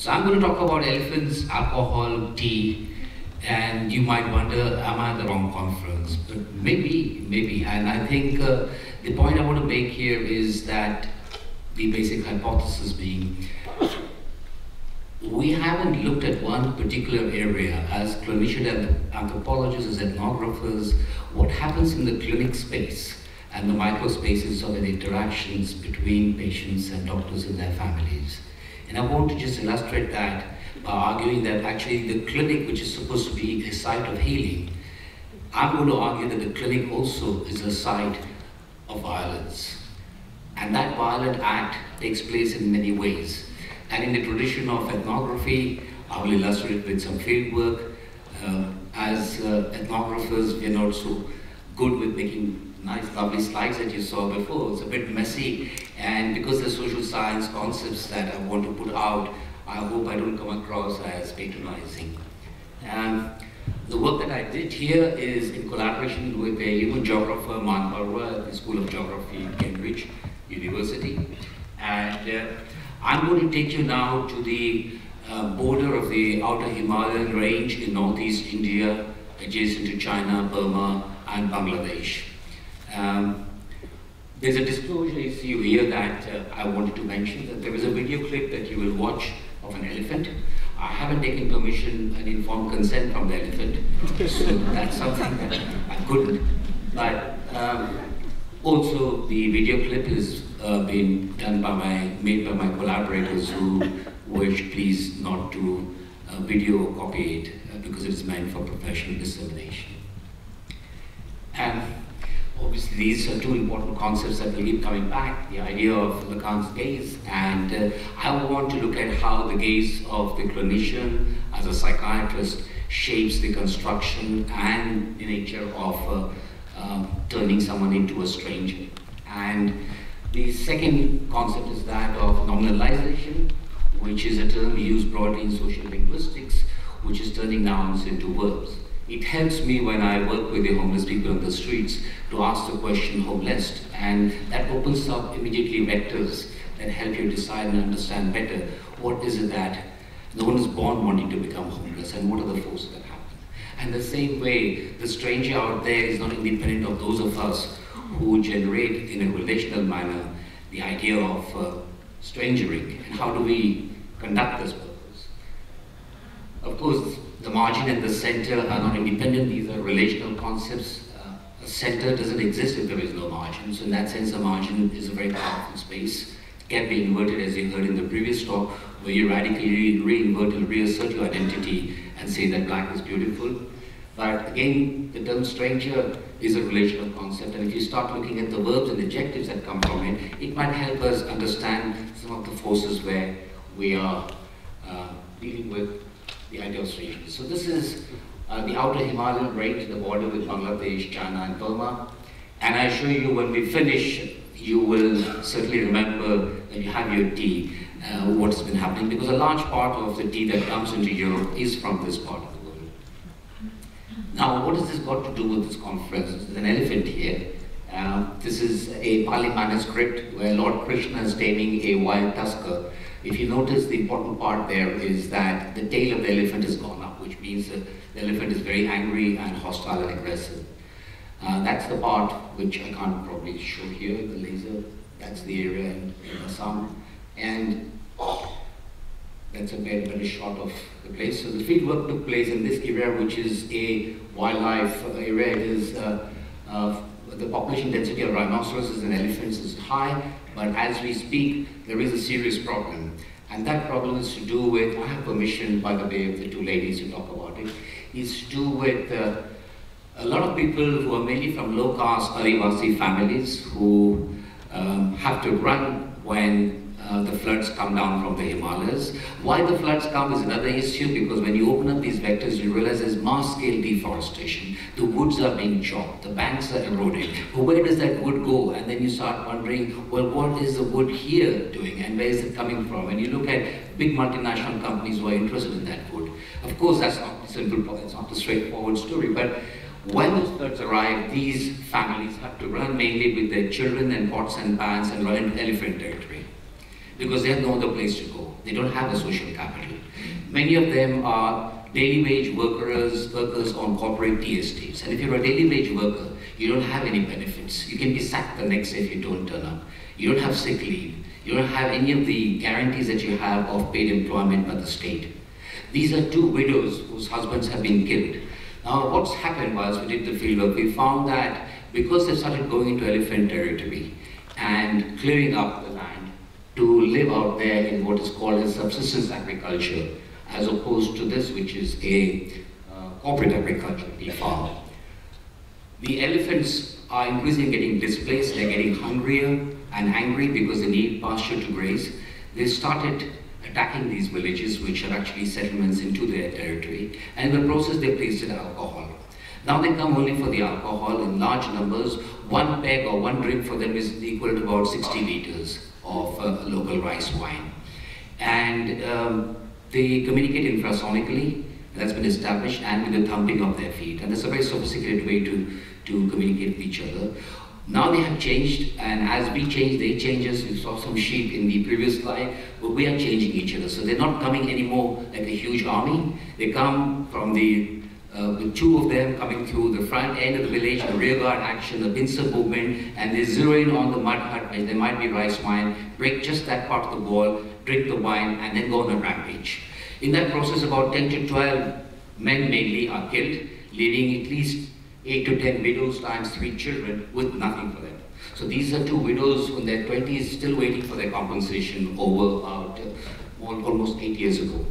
So I'm going to talk about elephants, alcohol, tea, and you might wonder, am I at the wrong conference? But maybe, maybe. And I think uh, the point I want to make here is that the basic hypothesis being we haven't looked at one particular area as clinician and anthropologists, as ethnographers, what happens in the clinic space and the microspaces of the interactions between patients and doctors and their families. And I want to just illustrate that by arguing that actually the clinic, which is supposed to be a site of healing, I'm going to argue that the clinic also is a site of violence. And that violent act takes place in many ways. And in the tradition of ethnography, I will illustrate with some field work. Uh, as uh, ethnographers, we are not so good with making nice, lovely slides that you saw before. It's a bit messy. And because the social science concepts that I want to put out, I hope I don't come across as patronizing. Um, the work that I did here is in collaboration with a human geographer, Maan Barua, at the School of Geography in Cambridge University. And uh, I'm going to take you now to the uh, border of the outer Himalayan range in northeast India, adjacent to China, Burma, and Bangladesh. Um, there's a disclosure issue here that uh, I wanted to mention, that there is a video clip that you will watch of an elephant. I haven't taken permission and informed consent from the elephant, so that's something that I couldn't. But um, also, the video clip is uh, been done by my, made by my collaborators who wish please not to uh, video copy it uh, because it's meant for professional dissemination. And obviously these are two important concepts that will keep coming back, the idea of Lacan's gaze, and uh, I want to look at how the gaze of the clinician as a psychiatrist shapes the construction and the nature of uh, um, turning someone into a stranger. And the second concept is that of nominalization, which is a term used broadly in social linguistics, which is turning nouns into verbs. It helps me when I work with the homeless people on the streets to ask the question homeless, and that opens up immediately vectors that help you decide and understand better what is it that no one is born wanting to become homeless and what are the forces that happen. And the same way, the stranger out there is not independent of those of us who generate in a relational manner the idea of uh, strangering and how do we conduct this purpose. Of course, the margin and the center are not independent, these are relational concepts. Uh, a center doesn't exist if there is no margin, so in that sense, a margin is a very powerful space. It can be inverted, as you heard in the previous talk, where you radically re-invert and reassert your identity and say that black is beautiful. But again, the term stranger is a relational concept, and if you start looking at the verbs and adjectives that come from it, it might help us understand some of the forces where we are uh, dealing with the idea of. So this is uh, the outer Himalayan range, the border with Bangladesh, China, and Burma. And I assure you, when we finish, you will certainly remember that you have your tea, uh, what's been happening, because a large part of the tea that comes into Europe is from this part of the world. Now, what has this got to do with this conference? There's an elephant here. Uh, this is a Pali manuscript where Lord Krishna is taming a wild tusker. If you notice, the important part there is that the tail of the elephant has gone up, which means that the elephant is very angry and hostile and aggressive. Uh, that's the part which I can't probably show here, the laser. That's the area in, in Assam. And that's a very, very shot of the place. So the field work took place in this area, which is a wildlife area. It is uh, uh, the population density of rhinoceroses and elephants is high, but as we speak, there is a serious problem. And that problem is to do with, I have permission, by the way, of the two ladies to talk about it, is to do with uh, a lot of people who are mainly from low-caste Adivasi families who um, have to run when uh, the floods come down from the Himalayas. Why the floods come is another issue because when you open up these vectors, you realize there's mass-scale deforestation. The woods are being chopped, the banks are eroding. But where does that wood go? And then you start wondering, well, what is the wood here doing and where is it coming from? And you look at big multinational companies who are interested in that wood. Of course, that's not simple, it's not a straightforward story, but when the floods arrive, these families have to run mainly with their children and pots and pans and run elephant territory. Because they have no other place to go. They don't have a social capital. Many of them are daily wage workers, workers on corporate estates. And if you're a daily wage worker, you don't have any benefits. You can be sacked the next day if you don't turn up. You don't have sick leave. You don't have any of the guarantees that you have of paid employment by the state. These are two widows whose husbands have been killed. Now, what's happened was we did the fieldwork, we found that because they started going into elephant territory and clearing up the land to live out there in what is called a subsistence agriculture, as opposed to this, which is a uh, corporate agriculture, we found. The elephants are increasingly getting displaced, they're getting hungrier and angry because they need pasture to graze. They started attacking these villages, which are actually settlements into their territory, and in the process they placed in alcohol. Now they come only for the alcohol in large numbers. One peg or one drink for them is equal to about 60 liters of uh, local rice wine. And um, they communicate infrasonically, that's been established, and with the thumping of their feet. And that's a very sophisticated way to, to communicate with each other. Now they have changed, and as we change, they change us. We saw some sheep in the previous slide, but we are changing each other. So they're not coming anymore like a huge army. They come from the, uh, with two of them coming through the front end of the village, the rear guard action, the pincer movement, and they zero in on the mud hut, there might be rice wine, break just that part of the wall, drink the wine, and then go on a rampage. In that process, about 10 to 12 men mainly are killed, leaving at least 8 to 10 widows times 3 children with nothing for them. So these are two widows in their 20s still waiting for their compensation over uh, almost 8 years ago.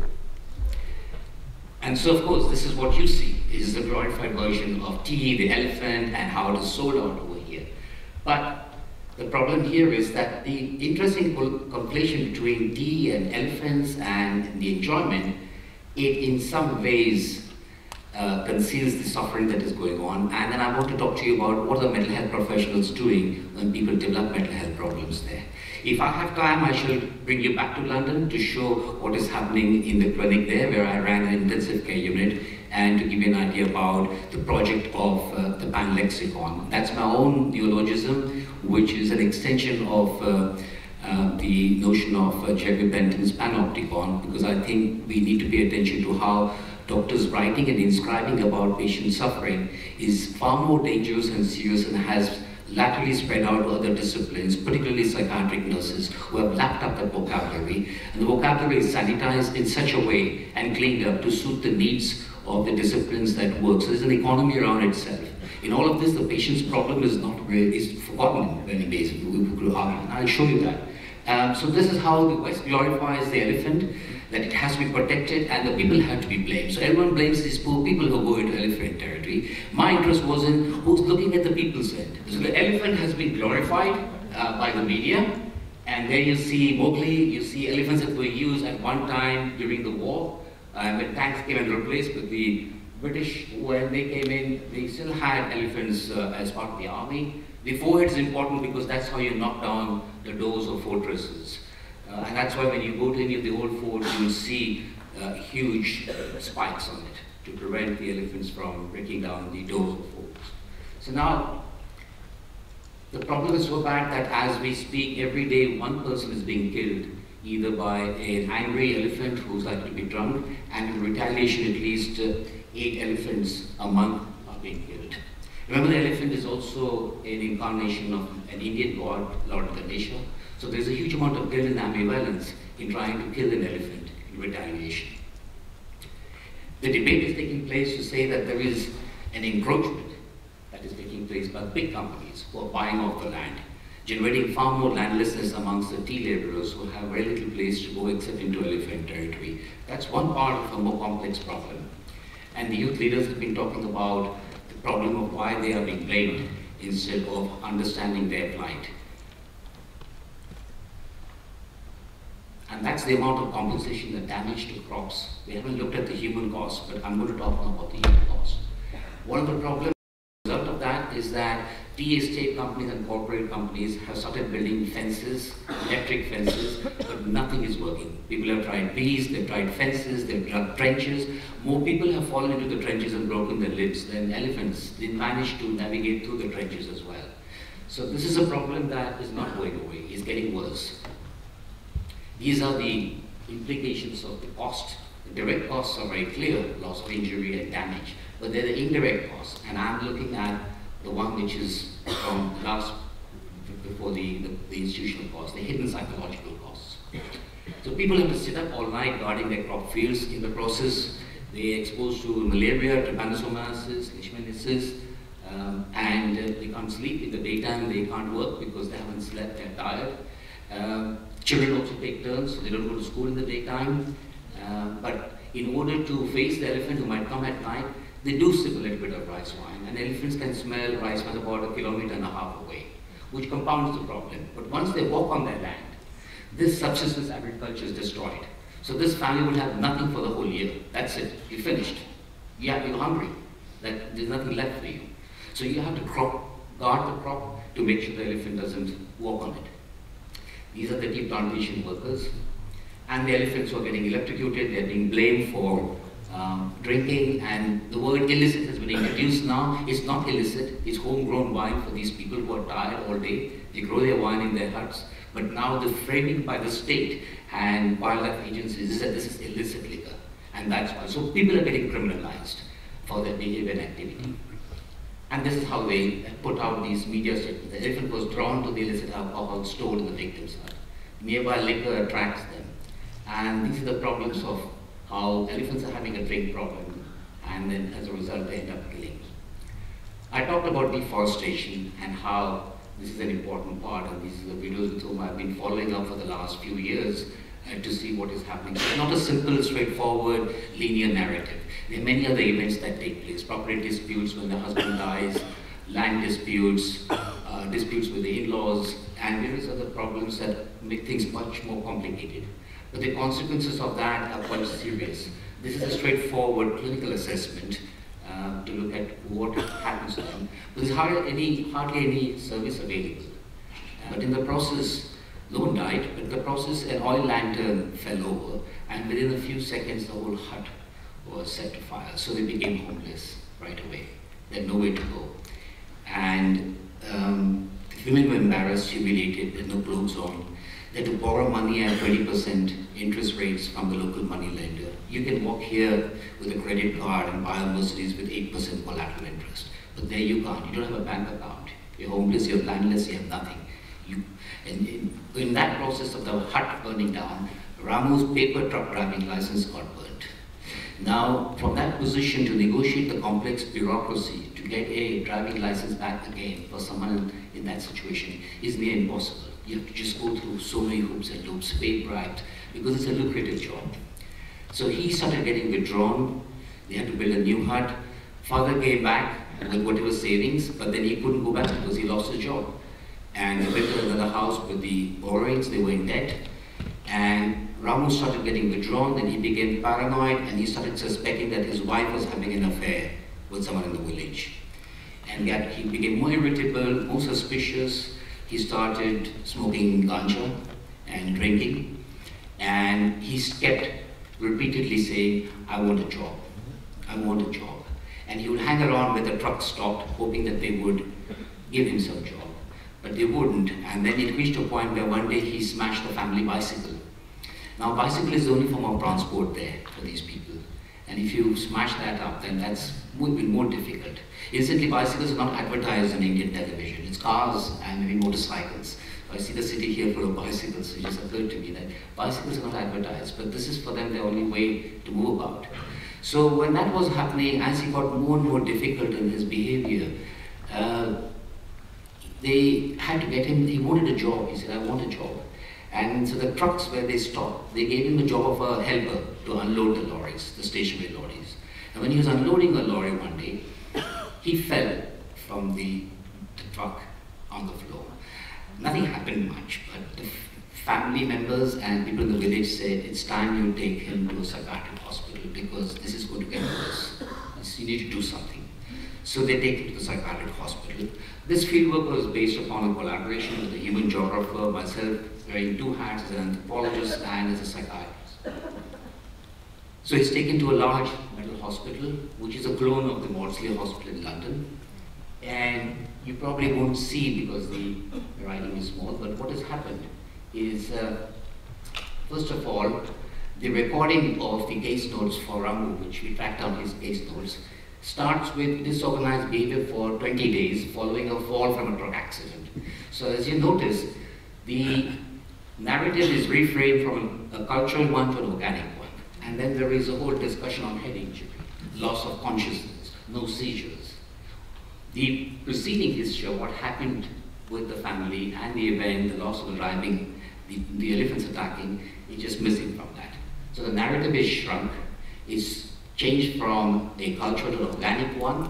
And so of course this is what you see, This is the glorified version of tea, the elephant, and how it is sold out over here. But the problem here is that the interesting conflation between tea and elephants and the enjoyment, it in some ways uh, conceals the suffering that is going on. And then I want to talk to you about what the mental health professionals doing when people develop mental health problems there. If I have time, I shall bring you back to London to show what is happening in the clinic there, where I ran an intensive care unit, and to give you an idea about the project of uh, the Pan Lexicon. That's my own neologism, which is an extension of uh, uh, the notion of uh, Jeremy Bentham's panopticon, because I think we need to pay attention to how doctors writing and inscribing about patient suffering is far more dangerous and serious and has laterally spread out to other disciplines, particularly psychiatric nurses who have lapped up that vocabulary. And the vocabulary is sanitized in such a way and cleaned up to suit the needs of the disciplines that work. So there's an economy around itself. In all of this, the patient's problem is not really, is forgotten could argue, I'll show you that. Um, so this is how the West glorifies the elephant that it has to be protected and the people have to be blamed. So everyone blames these poor people who go into elephant territory. My interest was in who's looking at the people's end. So the elephant has been glorified uh, by the media, and there you see Mowgli, you see elephants that were used at one time during the war, uh, when tanks came and replaced with the British, when they came in, they still had elephants uh, as part of the army. The forehead is important because that's how you knock down the doors of fortresses. Uh, and that's why when you go to any of the old forts, you will see uh, huge uh, spikes on it to prevent the elephants from breaking down the doors of forts. So now, the problem is so bad that as we speak, every day one person is being killed, either by an angry elephant who's likely to be drunk, and in retaliation at least uh, eight elephants a month are being killed. Remember the elephant is also an incarnation of an Indian god, Lord Ganesha, so there's a huge amount of guilt and ambivalence in trying to kill an elephant in retaliation. The debate is taking place to say that there is an encroachment that is taking place by big companies who are buying off the land, generating far more landlessness amongst the tea laborers who have very little place to go except into elephant territory. That's one part of a more complex problem. And the youth leaders have been talking about the problem of why they are being blamed instead of understanding their plight. And that's the amount of compensation, the damage to crops. We haven't looked at the human cost, but I'm going to talk about the human cost. One of the problems result of that is that tea estate companies and corporate companies have started building fences, electric fences, but nothing is working. People have tried bees, they've tried fences, they've dug trenches. More people have fallen into the trenches and broken their limbs than elephants. They managed to navigate through the trenches as well. So this is a problem that is not going away, it's getting worse. These are the implications of the cost. The direct costs are very clear, loss of injury and damage, but they're the indirect costs. And I'm looking at the one which is from last, before the, the, the institutional costs, the hidden psychological costs. So people have to sit up all night guarding their crop fields. In the process, they're exposed to malaria, trypanosomiasis, leishmaniasis, um, and uh, they can't sleep in the daytime, they can't work because they haven't slept, they're tired. Um, children also take turns, they don't go to school in the daytime. Um, but in order to face the elephant who might come at night, they do sip a little bit of rice wine. And elephants can smell rice wine about a kilometer and a half away, which compounds the problem. But once they walk on their land, this subsistence agriculture is destroyed. So this family will have nothing for the whole year. That's it. You're finished. Yeah, you're hungry. That, there's nothing left for you. So you have to crop, guard the crop to make sure the elephant doesn't walk on it. These are the tea plantation workers. And the elephants who are getting electrocuted, they're being blamed for um, drinking, and the word illicit has been introduced now. It's not illicit, it's homegrown wine for these people who are tired all day. They grow their wine in their huts. But now the framing by the state and wildlife agencies is that this is illicit liquor. And that's why. So people are getting criminalized for their behavior and activity. And this is how they put out these media statements. The elephant was drawn to the illicit alcohol stored in the victim's hut. Nearby liquor attracts them. And these are the problems of how elephants are having a drink problem, and then as a result they end up killing. I talked about deforestation and how this is an important part, and these are the videos with whom I've been following up for the last few years uh, to see what is happening. It's not a simple, straightforward, linear narrative. There are many other events that take place. Property disputes when the husband dies, land disputes, uh, disputes with the in-laws, and various other problems that make things much more complicated. But the consequences of that are quite serious. This is a straightforward clinical assessment uh, to look at what happens to them. There's hardly any, hardly any service available. But in the process, no one died, but in the process an oil lantern fell over and within a few seconds the whole hut was set to fire. So they became homeless right away. They had nowhere to go. And um, the women were embarrassed, humiliated, with no clothes on that to borrow money at 20% interest rates from the local money lender. You can walk here with a credit card and buy a Mercedes with 8% collateral interest. But there you can't. You don't have a bank account. You're homeless, you're landless, you have nothing. You, and in, in that process of the hut burning down, Ramu's paper truck driving license got burnt. Now, from that position to negotiate the complex bureaucracy to get a driving license back again for someone in that situation is near impossible. You have to just go through so many hoops and loops, pay bribes, because it's a lucrative job. So he started getting withdrawn. They had to build a new hut. Father came back with whatever savings, but then he couldn't go back because he lost his job. And they built another house with the borrowings, they were in debt. And Ramu started getting withdrawn, then he became paranoid and he started suspecting that his wife was having an affair with someone in the village. And yet he became more irritable, more suspicious, he started smoking ganja and drinking, and he kept repeatedly saying, I want a job, I want a job. And he would hang around where the truck stopped, hoping that they would give him some job. But they wouldn't, and then it reached a point where one day he smashed the family bicycle. Now bicycle is the only form of transport there for these people. And if you smash that up, then that's would be more difficult. Incidentally, bicycles are not advertised on Indian television. It's cars and maybe motorcycles. I see the city here full of bicycles. It just occurred to me that bicycles are not advertised, but this is for them the only way to move about. So when that was happening, as he got more and more difficult in his behavior, uh, they had to get him, he wanted a job. He said, I want a job. And so the trucks where they stopped, they gave him the job of a helper to unload the lorries, the stationary lorries. And when he was unloading a lorry one day, he fell from the, the truck on the floor. Nothing happened much, but the family members and people in the village said, it's time you take him to a psychiatric hospital because this is going to get worse. You need to do something. So they take him to the psychiatric hospital. This fieldwork was based upon a collaboration with a human geographer, myself wearing two hats as an anthropologist and as a psychiatrist. So he's taken to a large mental hospital, which is a clone of the Maudsley Hospital in London. And you probably won't see because the writing is small, but what has happened is uh, First of all, the recording of the case notes for Rangu, which we tracked down his case notes, starts with disorganized behavior for 20 days following a fall from a truck accident. So as you notice, the narrative is reframed from a cultural one to an organic one. And then there is a whole discussion on head injury, loss of consciousness, no seizures. The preceding history of what happened with the family and the event, the loss of the driving, the, the elephants attacking, is just missing from that. So the narrative is shrunk, is changed from a cultural to an organic one,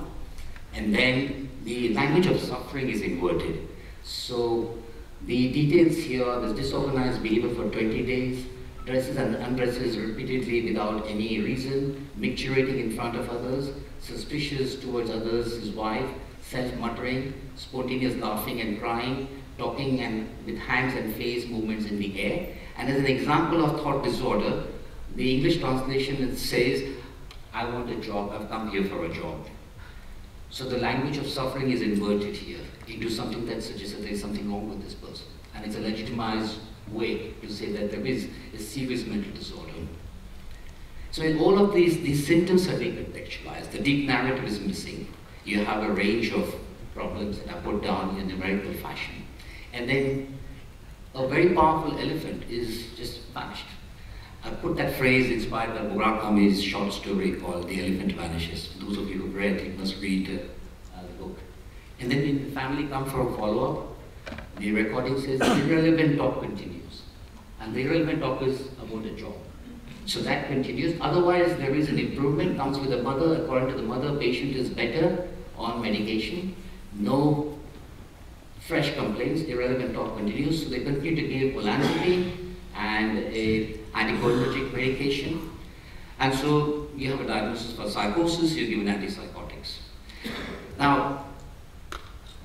and then the language of suffering is inverted. So the details here, this disorganized behavior for 20 days, dresses and undresses repeatedly without any reason, micturating in front of others, suspicious towards others, his wife, self-muttering, spontaneous laughing and crying, talking and with hands and face movements in the air. And as an example of thought disorder, the English translation says, I want a job, I've come here for a job. So the language of suffering is inverted here into something that suggests that there's something wrong with this person. And it's a legitimized way to say that there is a serious mental disorder. So in all of these, these symptoms are recontextualized. The deep narrative is missing. You have a range of problems that are put down in a numerical fashion. And then a very powerful elephant is just vanished. I put that phrase inspired by Murakami's short story called The Elephant Vanishes. Those of you who've read it must read uh, the book. And then when the family come for a follow-up, the recording says the irrelevant talk continues. And the irrelevant talk is about a job. So that continues. Otherwise, there is an improvement, comes with the mother. According to the mother, patient is better on medication. No fresh complaints, irrelevant talk continues. So they continue to give olanzapine and a anticholinergic medication. And so you have a diagnosis for psychosis, you're given antipsychotics. Now,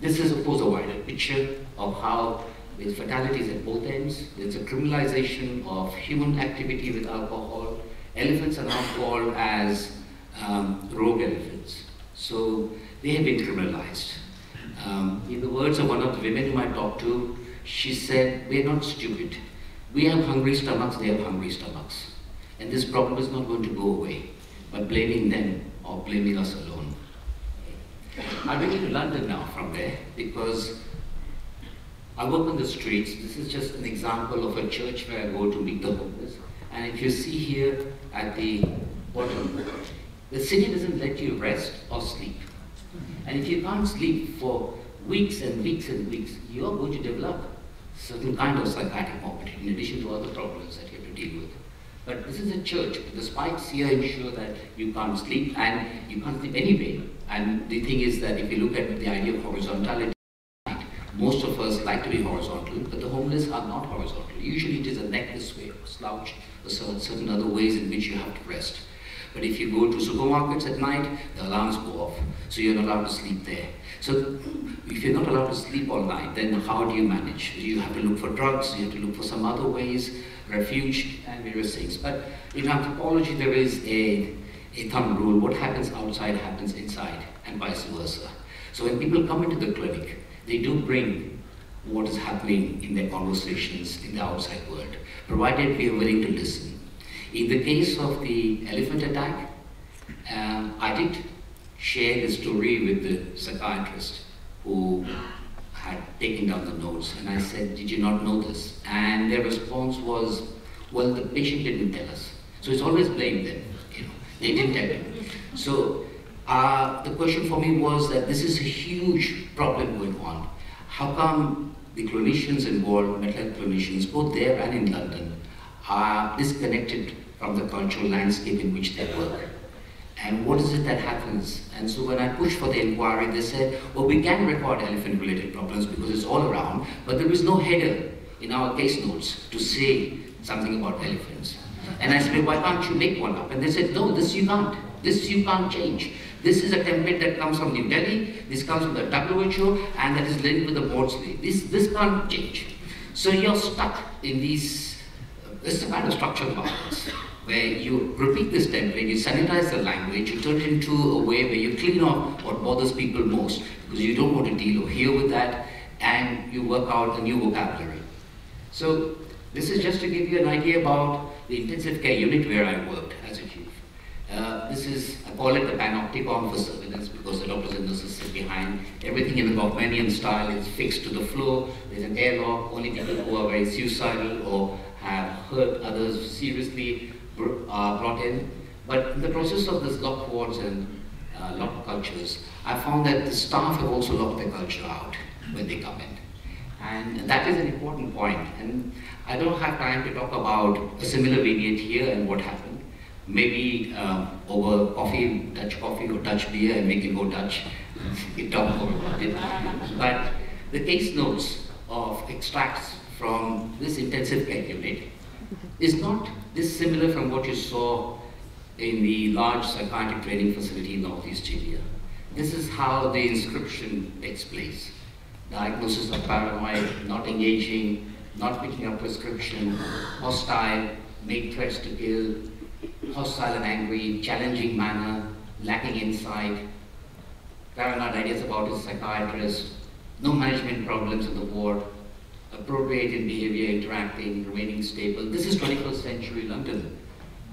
this is of course a wider picture of how with fatalities at both ends, there's a criminalization of human activity with alcohol. Elephants are now called as um, rogue elephants. So they have been criminalized. Um, in the words of one of the women whom I talked to, she said, we're not stupid. We have hungry stomachs, they have hungry stomachs. And this problem is not going to go away by blaming them or blaming us alone. I'm going to London now from there because I work on the streets. This is just an example of a church where I go to meet the homeless. And if you see here at the bottom, the city doesn't let you rest or sleep. And if you can't sleep for weeks and weeks and weeks, you're going to develop certain kind of psychiatric morbidity in addition to other problems that you have to deal with. But this is a church. The spikes here ensure that you can't sleep and you can't sleep anyway. And the thing is that if you look at the idea of horizontality, most of us like to be horizontal, but the homeless are not horizontal. Usually it is a neck this way, or slouch, or certain other ways in which you have to rest. But if you go to supermarkets at night, the alarms go off, so you're not allowed to sleep there. So if you're not allowed to sleep all night, then how do you manage? You have to look for drugs, you have to look for some other ways, refuge, and various things. But in anthropology, there is a, a thumb rule. What happens outside happens inside, and vice versa. So when people come into the clinic, they do bring what is happening in their conversations in the outside world, provided we are willing to listen. In the case of the elephant attack, um, I did share the story with the psychiatrist who had taken down the notes and I said, did you not know this? And their response was, well, the patient didn't tell us. So it's always blame them, you know, they didn't tell him. So uh, the question for me was that this is a huge problem going on. How come the clinicians involved, mental health clinicians, both there and in London, are disconnected from the cultural landscape in which they work. And what is it that happens? And so when I pushed for the inquiry, they said, well, we can record elephant-related problems because it's all around, but there is no header in our case notes to say something about elephants. And I said, why can't you make one up? And they said, no, this you can't. This you can't change. This is a template that comes from New Delhi, this comes from the WHO, and that is linked with the Maudsley. This, this can't change. So you're stuck in these, uh, this is a kind of structural violence where you repeat this template, you sanitize the language, you turn it into a way where you clean up what bothers people most because you don't want to deal or hear with that and you work out a new vocabulary. So This is just to give you an idea about the intensive care unit where I worked as a chief. Uh, this is, I call it the panopticon for surveillance because the doctors and nurses sit behind. Everything in the Goffmanian style is fixed to the floor. There's an airlock. Only people who are very suicidal or have hurt others seriously are brought in. But in the process of this lock wards and uh, locked cultures, I found that the staff have also locked their culture out when they come in. And that is an important point. And I don't have time to talk about a similar vignette here and what happened. Maybe um, over coffee, Dutch coffee or Dutch beer, and make it go Dutch. we talk more about it. But the case notes of extracts from this intensive care unit is not dissimilar from what you saw in the large psychiatric training facility in Northeast India. This is how the inscription takes place. Diagnosis of paranoid, not engaging, not picking up prescription, hostile, make threats to kill, hostile and angry, challenging manner, lacking insight, paranoid ideas about his psychiatrist, no management problems in the ward, appropriate in behavior, interacting, remaining stable. This is 21st century London.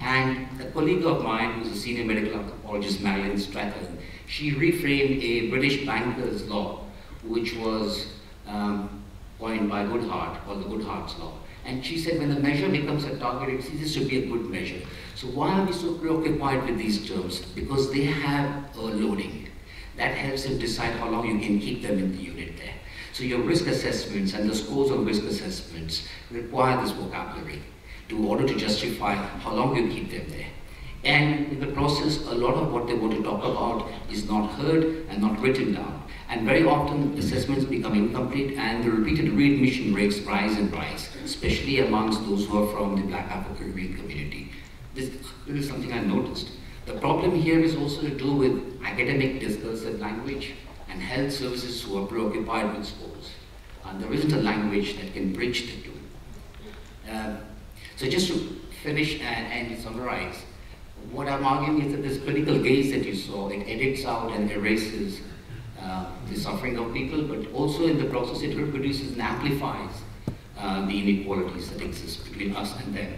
And a colleague of mine, who's a senior medical anthropologist, Marilyn Strathern, she reframed a British banker's law, which was um, coined by Goodhart, called the Goodhart's law. And she said, when the measure becomes a target, it ceases to be a good measure. So why are we so preoccupied with these terms? Because they have a loading. That helps them decide how long you can keep them in the unit there. So your risk assessments and the scores of risk assessments require this vocabulary in order to justify how long you keep them there. And in the process, a lot of what they want to talk about is not heard and not written down. And very often, assessments become incomplete and the repeated readmission rates rise and rise, especially amongst those who are from the Black Afro-Caribbean community. This, this is something I noticed. The problem here is also to do with academic discursive language and health services who are preoccupied with scores. And there isn't a language that can bridge the two. Uh, so just to finish and, and summarize, what I'm arguing is that this critical gaze that you saw, it edits out and erases uh, the suffering of people, but also in the process it reproduces and amplifies uh, the inequalities that exist between us and them.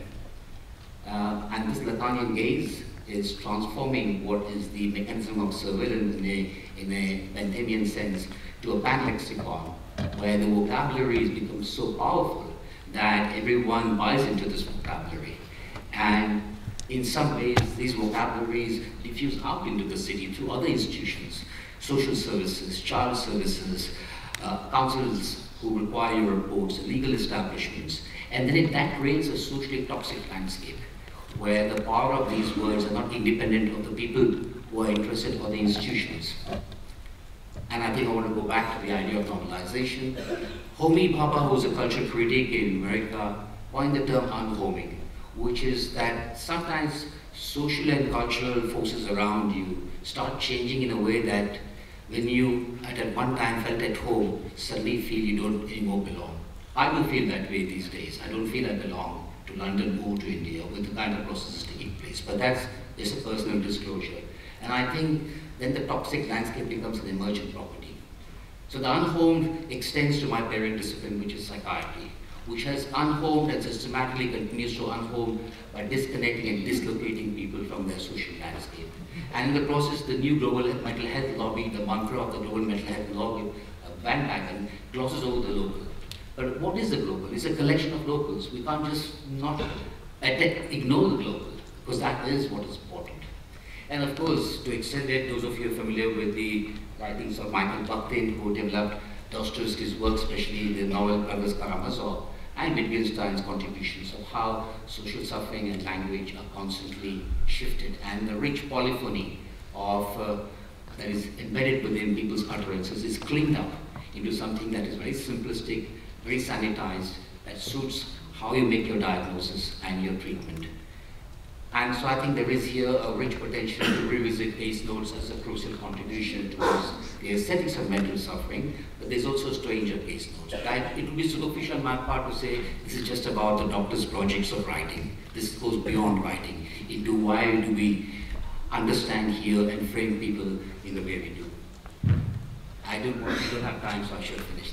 Uh, and this Lacanian gaze is transforming what is the mechanism of surveillance in a, in a Benthamian sense to a pan-lexicon, where the vocabulary has become so powerful that everyone buys into this vocabulary. And in some ways, these vocabularies diffuse out into the city through other institutions, social services, child services, uh, councils who require your reports, legal establishments, and then it, that creates a socially toxic landscape where the power of these words are not independent of the people who are interested or the institutions. And I think I want to go back to the idea of normalization. Homi Bhabha, who's a culture critic in America, coined the term unhoming, which is that sometimes social and cultural forces around you start changing in a way that when you at one time felt at home, suddenly feel you don't anymore belong. I don't feel that way these days. I don't feel I belong to London or to India with the kind of processes taking place. But that's just a personal disclosure. And I think then the toxic landscape becomes an emergent property. So the unhomed extends to my parent discipline, which is psychiatry, which has unhomed and systematically continues to unhome by disconnecting and dislocating people from their social landscape. And in the process, the new global mental health lobby, the mantra of the global mental health lobby, uh, bandwagon, glosses over the local. But what is the global? It's a collection of locals. We can't just not ignore the global, because that is what is important. And of course, to extend it, those of you familiar with the writings of Michael Bakhtin, who developed Dostoevsky's work, especially the novel Brothers Karamazov, and Wittgenstein's contributions of how social suffering and language are constantly shifted, and the rich polyphony of uh, that is embedded within people's utterances is cleaned up into something that is very simplistic, very sanitized, that suits how you make your diagnosis and your treatment. And so I think there is here a rich potential to revisit case notes as a crucial contribution towards the aesthetics of mental suffering, but there's also a stranger case notes. it would be superficial on my part to say this is just about the doctor's projects of writing. This goes beyond writing into why do we understand, heal, and frame people in the way we do. I don't, want, I don't have time, so I should finish.